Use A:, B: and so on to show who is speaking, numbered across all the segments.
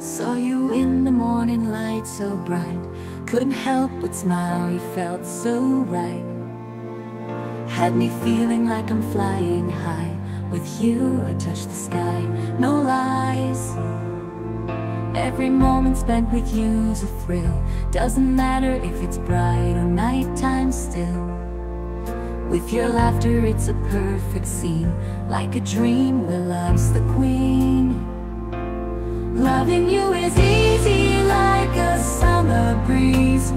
A: Saw you in the morning light so bright. Couldn't help but smile, you felt so right. Had me feeling like I'm flying high. With you I touch the sky, no lies. Every moment spent with you's a thrill. Doesn't matter if it's bright or nighttime still. With your laughter it's a perfect scene. Like a dream where love's the queen Loving you is easy like a summer breeze.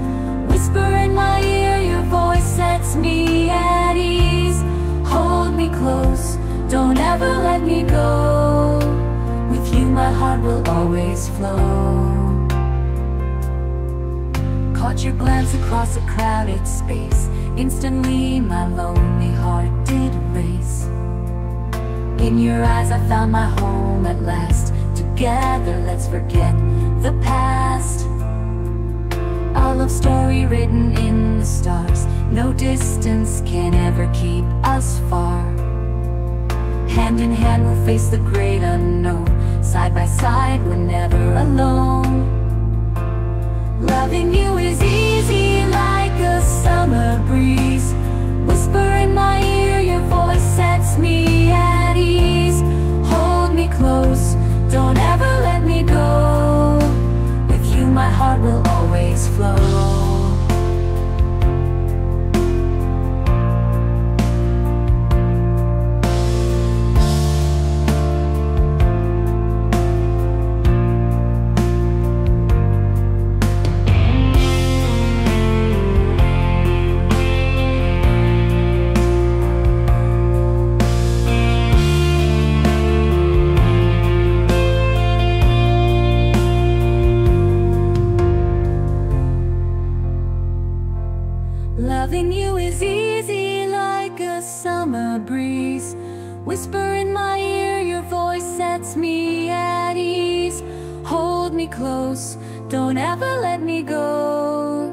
A: Whisper in my ear, your voice sets me at ease. Hold me close, don't ever let me go. With you my heart will always flow. Caught your glance across a crowded space. Instantly my lonely heart did race. In your eyes I found my home at last Together let's forget the past. A love story written in the stars. No distance can ever keep us far. Hand in hand we'll face the great unknown. Side by side we're never alone will always flow Loving you is easy like a summer breeze. Whisper in my ear, your voice sets me at ease. Hold me close, don't ever let me go.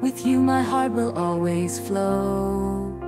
A: With you my heart will always flow